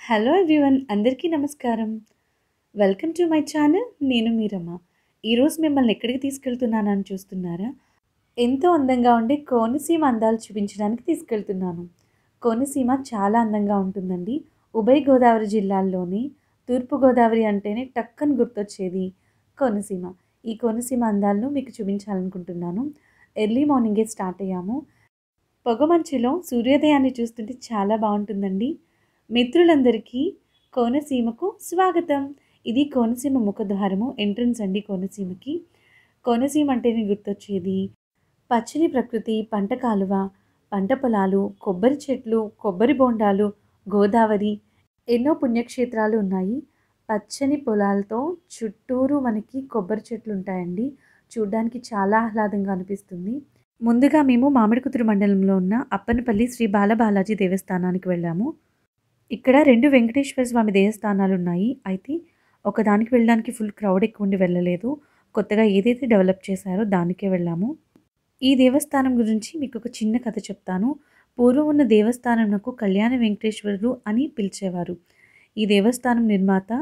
Hello everyone అందరికీ నమస్కారం. Welcome to my channel నేను మీరమ్మ ఈరోజు మిమ్మల్ని ఎక్కడికి తీసుకెళ్తున్నానని చూస్తున్నారా? ఎంతో అందంగా ఉండే కోనసీమ అందాలు చూపించడానికి తీసుకెళ్తున్నాను. కోనసీమ చాలా అందంగా ఉంటుందండి. ఉభయ గోదావరి జిల్లాల్లోని తూర్పుగోదావరి అంటేనే టక్కని గుర్తొచ్చేది కోనసీమ. ఈ కోనసీమ అందాలను మీకు చూపించాలనుకుంటున్నాను. ఎర్లీ మార్నింగే స్టార్ట్ అయ్యాము. పొగమంచులో సూర్యోదయాన్ని చూస్తుంటే చాలా బాగుంటుందండి. మిత్రులందరికీ కోనసీమకు స్వాగతం. ఇది కోనసీమ ముఖద్వారము ఎంట్రన్స్ అండి కోనసీమకి. కోనసీమ అంటేనే గుర్తొచ్చేది పచ్చని ప్రకృతి పంట కాలువ పంట పొలాలు కొబ్బరి చెట్లు కొబ్బరి బోండాలు గోదావరి ఎన్నో పుణ్యక్షేత్రాలు ఉన్నాయి. పచ్చని పొలాలతో చుట్టూరు మనకి కొబ్బరి చెట్లు ఉంటాయండి. చూడ్డానికి చాలా ఆహ్లాదంగా అనిపిస్తుంది. ముందుగా మేము మామిడికుతురు మండలంలో ఉన్న అప్పనపల్లి శ్రీ బాలబాలాజీ దేవస్థానానికి వెళ్ళాము. ఇక్కడ రెండు వెంకటేశ్వర స్వామి దేవస్థానాలు ఉన్నాయి. అయితే ఒకదానికి వెళ్ళడానికి ఫుల్ క్రౌడ్ ఎక్కువ ఉండి వెళ్ళలేదు. కొత్తగా ఏదైతే డెవలప్ చేశారో దానికే వెళ్ళాము. ఈ దేవస్థానం గురించి మీకు ఒక చిన్న కథ చెప్తాను. పూర్వం ఉన్న దేవస్థానంకు కళ్యాణ వెంకటేశ్వరుడు అని పిలిచేవారు. ఈ దేవస్థానం నిర్మాత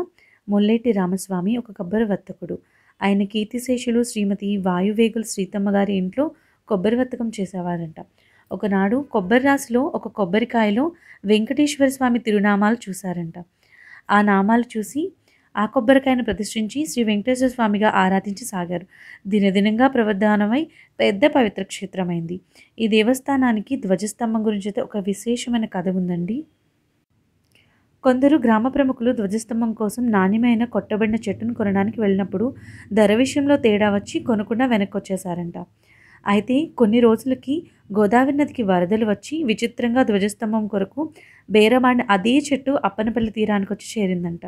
మొల్లేటి రామస్వామి ఒక కొబ్బరి వర్తకుడు ఆయన కీర్తిశేషులు శ్రీమతి వాయువేగుల శ్రీతమ్మ గారి ఇంట్లో కొబ్బరి వర్తకం చేసేవారంట. ఒకనాడు కొబ్బరి రాసిలో ఒక కొబ్బరికాయలో వెంకటేశ్వర స్వామి తిరునామాలు చూశారంట. ఆ నామాలు చూసి ఆ కొబ్బరికాయను ప్రతిష్ఠించి శ్రీ వెంకటేశ్వర స్వామిగా ఆరాధించి సాగారు. దినదినంగా ప్రవర్ధానమై పెద్ద పవిత్ర క్షేత్రమైంది. ఈ దేవస్థానానికి ధ్వజస్తంభం గురించి అయితే ఒక విశేషమైన కథ ఉందండి. కొందరు గ్రామ ప్రముఖులు ధ్వజస్తంభం కోసం నాణ్యమైన కొట్టబడిన చెట్టును కొనడానికి వెళ్ళినప్పుడు ధర విషయంలో తేడా వచ్చి కొనకుండా వెనక్కి వచ్చేసారంట అయితే కొన్ని రోజులకి గోదావరి నదికి వరదలు వచ్చి విచిత్రంగా ధ్వజస్తంభం కొరకు బేరమాడిన అదే చెట్టు అప్పనపల్లి తీరానికి వచ్చి చేరిందంట.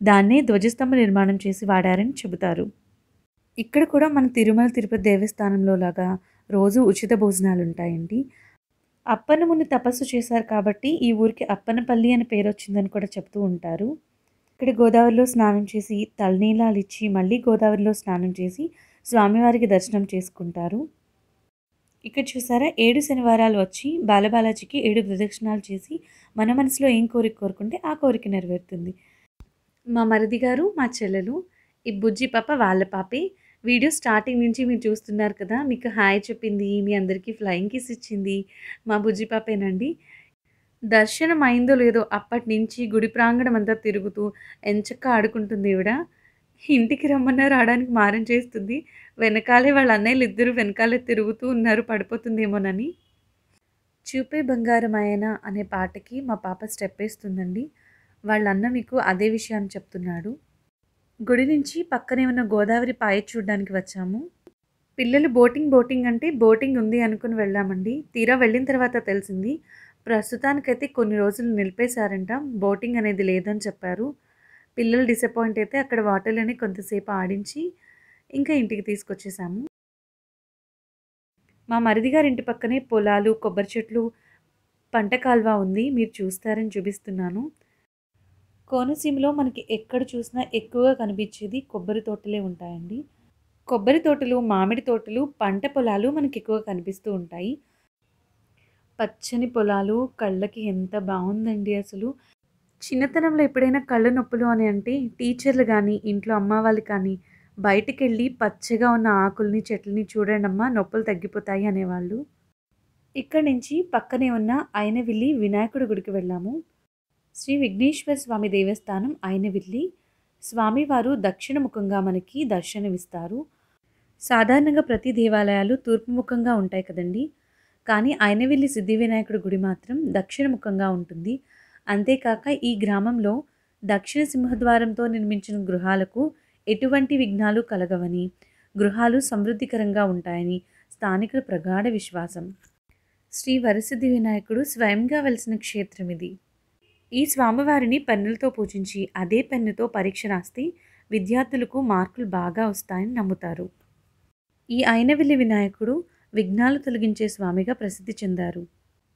దాన్నే ధ్వజస్తంభ నిర్మాణం చేసి వాడారని చెబుతారు. ఇక్కడ కూడా మన తిరుమల తిరుపతి దేవస్థానంలో లాగా రోజు ఉచిత భోజనాలు ఉంటాయండి అప్పనముని తపస్సు చేశారు కాబట్టి ఈ ఊరికి అప్పనపల్లి అని పేరు వచ్చిందని కూడా చెప్తూ ఉంటారు. ఇక్కడ గోదావరిలో స్నానం చేసి తలనీలాలు ఇచ్చి మళ్ళీ గోదావరిలో స్నానం చేసి స్వామివారికి దర్శనం చేసుకుంటారు. ఇక్కడ చూసారా ఏడు శనివారాలు వచ్చి బాలబాలాజీకి ఏడు ప్రదక్షిణాలు చేసి మన మనసులో ఏం కోరిక కోరుకుంటే ఆ కోరిక నెరవేరుతుంది. మా మరిది గారు మా చెల్లెలు ఈ బుజ్జి పాప వాళ్ళ పాపే. వీడియో స్టార్టింగ్ నుంచి మీరు చూస్తున్నారు కదా మీకు హాయ్ చెప్పింది మీ అందరికీ ఫ్లయింగ్ కిస్ ఇచ్చింది మా బుజ్జి పాపేనండి. దర్శనం అయిందో లేదో అప్పటి నుంచి గుడి ప్రాంగణం అంతా తిరుగుతూ ఎంచక్క ఆడుకుంటుంది ఈవిడ. ఇంటికి రమ్మన్నా రావడానికి మారం చేస్తుంది. వెనకాలే వాళ్ళ అన్నయ్యలు ఇద్దరు వెనకాలే తిరుగుతూ ఉన్నారు పడిపోతుందేమోనని. చూపే బంగారం ఆయన అనే పాటకి మా పాప స్టెప్ వేస్తుందండి. వాళ్ళ అన్న మీకు అదే విషయాన్ని చెప్తున్నాడు. గుడి నుంచి పక్కనే ఉన్న గోదావరి పాయ చూడడానికి వచ్చాము. పిల్లలు బోటింగ్ బోటింగ్ అంటే బోటింగ్ ఉంది అనుకుని వెళ్ళామండి. తీరా వెళ్ళిన తర్వాత తెలిసింది. ప్రస్తుతానికైతే కొన్ని రోజులు నిలిపేశారంట. బోటింగ్ అనేది లేదని చెప్పారు. పిల్లలు డిసప్పాయింట్ అయితే అక్కడ వాటర్లోనే కొంతసేపు ఆడించి ఇంకా ఇంటికి తీసుకొచ్చేసాము. మా మరిది గారి ఇంటి పక్కనే పొలాలు కొబ్బరి చెట్లు పంట కాల్వ ఉంది. మీరు చూస్తారని చూపిస్తున్నాను. కోనసీమలో మనకి ఎక్కడ చూసినా ఎక్కువగా కనిపించేది కొబ్బరి తోటలే ఉంటాయండి. కొబ్బరి తోటలు మామిడి తోటలు పంట పొలాలు మనకి ఎక్కువగా కనిపిస్తూ ఉంటాయి. పచ్చని పొలాలు కళ్ళకి ఎంత బాగుందండి అసలు. చిన్నతనంలో ఎప్పుడైనా కళ్ళ నొప్పులు అని అంటే టీచర్లు కానీ ఇంట్లో అమ్మ వాళ్ళు కానీ బయటికి వెళ్ళి పచ్చగా ఉన్న ఆకుల్ని చెట్లని చూడండి అమ్మా నొప్పులు తగ్గిపోతాయి అనేవాళ్ళు. ఇక్కడి నుంచి పక్కనే ఉన్న ఆయనవిల్లి వినాయకుడి గుడికి వెళ్ళాము. శ్రీ విఘ్నేశ్వర స్వామి దేవస్థానం అయినవిల్లి స్వామివారు దక్షిణముఖంగా మనకి దర్శనమిస్తారు. సాధారణంగా ప్రతి దేవాలయాలు తూర్పుముఖంగా ఉంటాయి కదండి. కానీ అయినవిల్లి సిద్ధి వినాయకుడి గుడి మాత్రం దక్షిణముఖంగా ఉంటుంది. అంతేకాక ఈ గ్రామంలో దక్షిణ సింహద్వారంతో నిర్మించిన గృహాలకు ఎటువంటి విఘ్నాలు కలగవని గృహాలు సమృద్ధికరంగా ఉంటాయని స్థానికుల ప్రగాఢ విశ్వాసం. శ్రీ వరసిద్ధి వినాయకుడు స్వయంగా వెలిసిన క్షేత్రం ఇది. ఈ స్వామివారిని పెన్నులతో పూజించి అదే పెన్నుతో పరీక్ష రాస్తే విద్యార్థులకు మార్కులు బాగా వస్తాయని నమ్ముతారు. ఈ అయినవిల్లి వినాయకుడు విఘ్నాలు తొలగించే స్వామిగా ప్రసిద్ధి చెందారు.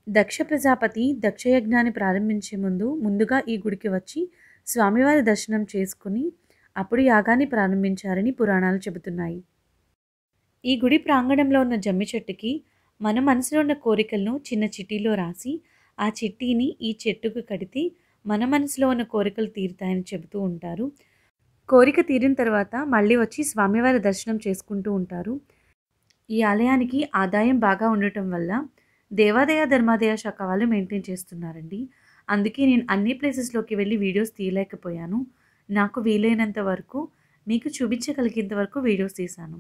దక్ష ప్రజాపతి దక్షయజ్ఞాన్ని ప్రారంభించే ముందు ముందుగా ఈ గుడికి వచ్చి స్వామివారి దర్శనం చేసుకుని అప్పుడు యాగాన్ని ప్రారంభించారని పురాణాలు చెబుతున్నాయి. ఈ గుడి ప్రాంగణంలో ఉన్న జమ్మి చెట్టుకి మన మనసులో ఉన్న కోరికలను చిన్న చిట్టీలో రాసి ఆ చిట్టీని ఈ చెట్టుకు కడితే మన మనసులో ఉన్న కోరికలు తీరుతాయని చెబుతూ ఉంటారు. కోరిక తీరిన తర్వాత మళ్ళీ వచ్చి స్వామివారి దర్శనం చేసుకుంటూ ఉంటారు. ఈ ఆలయానికి ఆదాయం బాగా ఉండటం వల్ల దేవాదయ ధర్మాదయ శాఖ వాళ్ళు మెయింటైన్ చేస్తున్నారండి. అందుకే నేను అన్ని ప్లేసెస్లోకి వెళ్ళి వీడియోస్ తీయలేకపోయాను. నాకు వీలైనంత వరకు మీకు చూపించగలిగేంత వరకు వీడియోస్ తీశాను.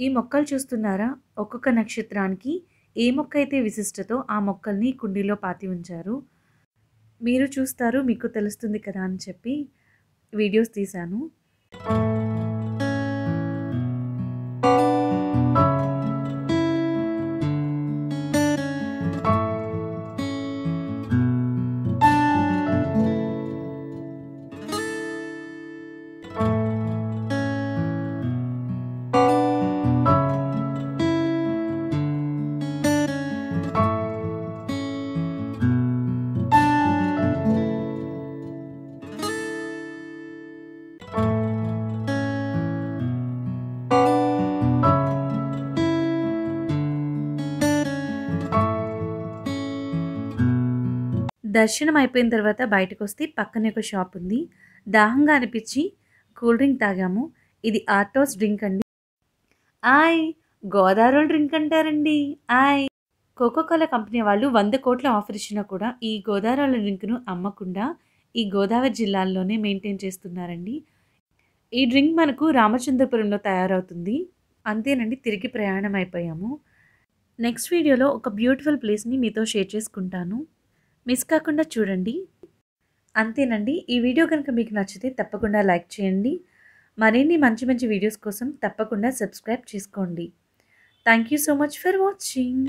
ఈ మొక్కలు చూస్తున్నారా? ఒక్కొక్క నక్షత్రానికి ఏ మొక్క అయితే విశిష్టతో ఆ మొక్కల్ని కుండీలో పాతి ఉంచారు? మీరు చూస్తారు మీకు తెలుస్తుంది కదా అని చెప్పి వీడియోస్ తీశాను. దర్శనం అయిపోయిన తర్వాత బయటకు వస్తే పక్కనే ఒక షాప్ ఉంది. దాహంగా అనిపించి కూల్ డ్రింక్ తాగాము. ఇది ఆర్టోస్ డ్రింక్ అండి. ఆయ్ గోదావరి డ్రింక్ అంటారండి. ఆయ్ కోకోకోలా కంపెనీ వాళ్ళు వంద కోట్ల ఆఫర్ ఇచ్చినా కూడా ఈ గోదావరి డ్రింక్ను అమ్మకుండా ఈ గోదావరి జిల్లాల్లోనే మెయింటైన్ చేస్తున్నారండి. ఈ డ్రింక్ మనకు రామచంద్రపురంలో తయారవుతుంది. అంతేనండి తిరిగి ప్రయాణం అయిపోయాము. నెక్స్ట్ వీడియోలో ఒక బ్యూటిఫుల్ ప్లేస్ని మీతో షేర్ చేసుకుంటాను. మిస్ కాకుండా చూడండి. అంతేనండి. ఈ వీడియో కనుక మీకు నచ్చితే తప్పకుండా లైక్ చేయండి. మరిన్ని మంచి మంచి వీడియోస్ కోసం తప్పకుండా సబ్స్క్రైబ్ చేసుకోండి. Thank you so much for watching.